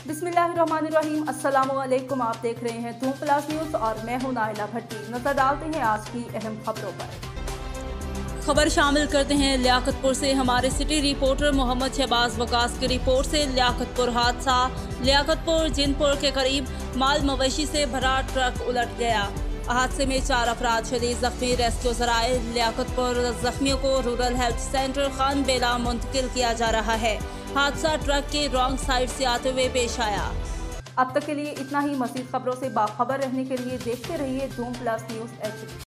अस्सलाम वालेकुम आप देख रहे हैं धूम प्लस न्यूज़ और मैं हूँ नाहिला भट्टी। नज़र डालते हैं आज की अहम खबरों पर। खबर शामिल करते हैं लियाकतपुर से। हमारे सिटी रिपोर्टर मोहम्मद शहबाज वकास की रिपोर्ट से लियाकतपुर हादसा। लियाकतपुर जिनपुर के करीब माल मवेशी से भरा ट्रक उलट गया। हादसे में चार अफराद शरीर जख्मी रेस्क्यू जराए लियाकतपुर जख्मियों को rural health centre Khan Bela मुंतकिल किया जा रहा है। हादसा ट्रक के रॉन्ग साइड से आते हुए पेश आया। अब तक के लिए इतना ही। मजीद खबरों से बाखबर रहने के लिए देखते रहिए धूम प्लस न्यूज़ एच